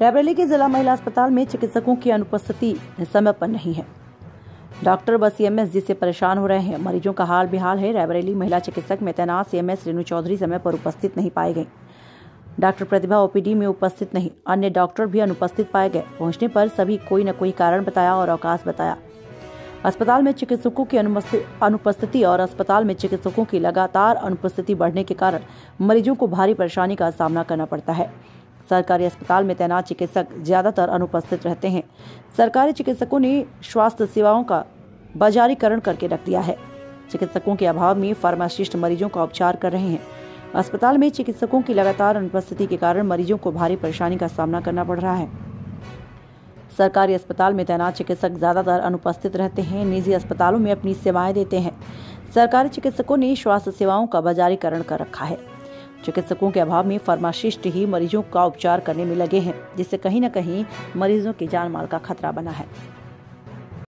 रायबरेली के जिला महिला अस्पताल में चिकित्सकों की अनुपस्थिति समय पर नहीं है। डॉक्टर व सीएमएस जिससे परेशान हो रहे हैं, मरीजों का हाल बेहाल है। रायबरेली महिला चिकित्सक में तैनात सीएमएस रेणु चौधरी समय पर उपस्थित नहीं पाए गए। डॉक्टर प्रतिभा ओपीडी में उपस्थित नहीं, अन्य डॉक्टर भी अनुपस्थित पाए गए। पहुँचने पर सभी कोई न कोई कारण बताया और अवकाश बताया। अस्पताल में चिकित्सकों की अनुपस्थिति और अस्पताल में चिकित्सकों की लगातार अनुपस्थिति बढ़ने के कारण मरीजों को भारी परेशानी का सामना करना पड़ता है। सरकारी अस्पताल में तैनात चिकित्सक ज़्यादातर अनुपस्थित रहते हैं। सरकारी चिकित्सकों ने स्वास्थ्य सेवाओं का बाजारीकरण करके रख दिया है। चिकित्सकों के अभाव में फार्मासिस्ट मरीजों का उपचार कर रहे हैं। अस्पताल में चिकित्सकों की लगातार अनुपस्थिति के कारण मरीजों को भारी परेशानी का सामना करना पड़ रहा है। सरकारी अस्पताल में तैनात चिकित्सक ज़्यादातर अनुपस्थित रहते हैं, निजी अस्पतालों में अपनी सेवाएँ देते हैं। सरकारी चिकित्सकों ने स्वास्थ्य सेवाओं का बाजारीकरण कर रखा है। चिकित्सकों के अभाव में फार्मासिस्ट ही मरीजों का उपचार करने में लगे हैं, जिससे कहीं न कहीं मरीजों की जान माल का खतरा बना है।